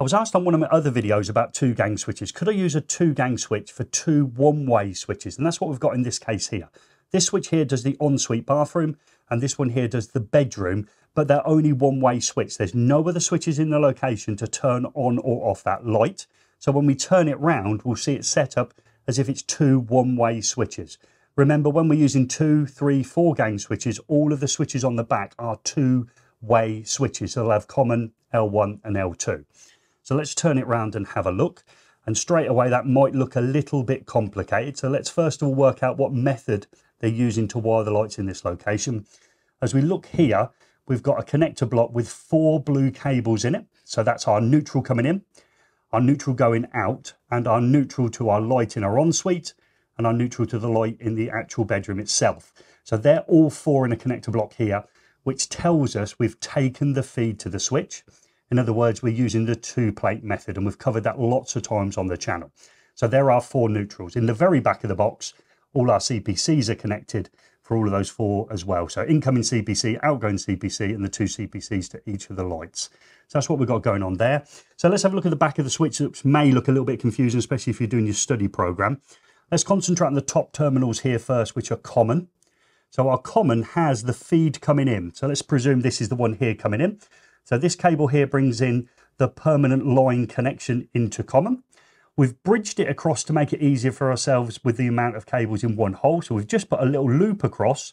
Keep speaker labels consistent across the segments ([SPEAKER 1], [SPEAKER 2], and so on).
[SPEAKER 1] I was asked on one of my other videos about two gang switches. Could I use a two gang switch for two one-way switches? And that's what we've got in this case here. This switch here does the ensuite bathroom and this one here does the bedroom, but they're only one-way switch. There's no other switches in the location to turn on or off that light. So when we turn it round, we'll see it set up as if it's two one-way switches. Remember, when we're using two, three, four gang switches, all of the switches on the back are two-way switches. So they'll have common L1 and L2. So let's turn it around and have a look. And straight away, that might look a little bit complicated. So let's first of all work out what method they're using to wire the lights in this location. As we look here, we've got a connector block with four blue cables in it. So that's our neutral coming in, our neutral going out, and our neutral to our light in our ensuite, and our neutral to the light in the actual bedroom itself. So they're all four in a connector block here, which tells us we've taken the feed to the switch. In other words, we're using the two plate method and we've covered that lots of times on the channel. So there are four neutrals. In the very back of the box, all our CPCs are connected for all of those four as well. So incoming CPC, outgoing CPC, and the two CPCs to each of the lights. So that's what we've got going on there. So let's have a look at the back of the switch, which may look a little bit confusing, especially if you're doing your study program. Let's concentrate on the top terminals here first, which are common. So our common has the feed coming in. So let's presume this is the one here coming in. So this cable here brings in the permanent line connection into common. We've bridged it across to make it easier for ourselves with the amount of cables in one hole. So we've just put a little loop across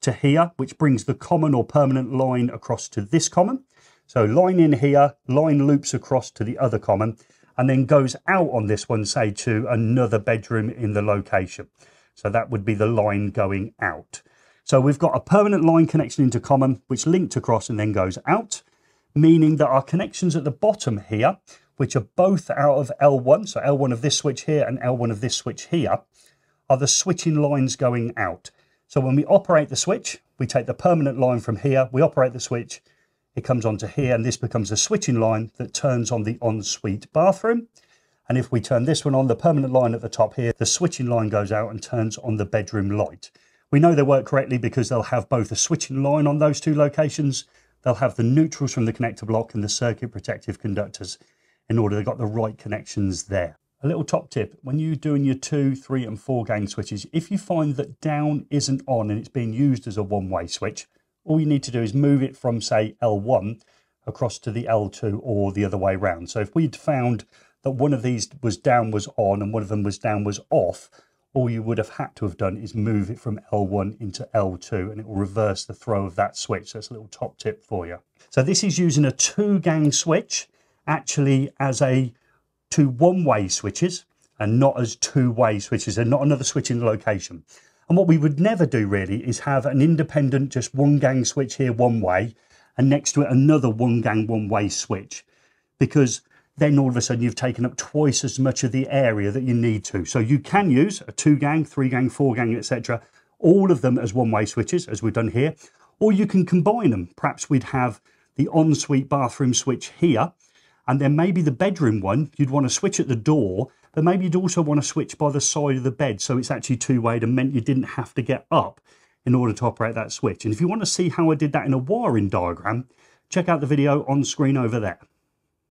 [SPEAKER 1] to here, which brings the common or permanent line across to this common. So line in here, line loops across to the other common, and then goes out on this one, say to another bedroom in the location. So that would be the line going out. So we've got a permanent line connection into common, which linked across and then goes out meaning that our connections at the bottom here, which are both out of L1, so L1 of this switch here and L1 of this switch here, are the switching lines going out. So when we operate the switch, we take the permanent line from here, we operate the switch, it comes onto here, and this becomes a switching line that turns on the ensuite bathroom. And if we turn this one on, the permanent line at the top here, the switching line goes out and turns on the bedroom light. We know they work correctly because they'll have both a switching line on those two locations they'll have the neutrals from the connector block and the circuit protective conductors in order they've got the right connections there. A little top tip, when you're doing your two, three and four gang switches, if you find that down isn't on and it's being used as a one-way switch, all you need to do is move it from say L1 across to the L2 or the other way around. So if we'd found that one of these was down was on and one of them was down was off, all you would have had to have done is move it from L1 into L2 and it will reverse the throw of that switch. That's a little top tip for you. So this is using a two gang switch actually as a two one-way switches and not as two-way switches and not another switch in the location. And what we would never do really is have an independent just one gang switch here one way and next to it another one gang one way switch because then all of a sudden you've taken up twice as much of the area that you need to. So you can use a two gang, three gang, four gang, etc. All of them as one way switches, as we've done here, or you can combine them. Perhaps we'd have the ensuite bathroom switch here, and then maybe the bedroom one, you'd want to switch at the door, but maybe you'd also want to switch by the side of the bed so it's actually two way and meant you didn't have to get up in order to operate that switch. And if you want to see how I did that in a wiring diagram, check out the video on screen over there.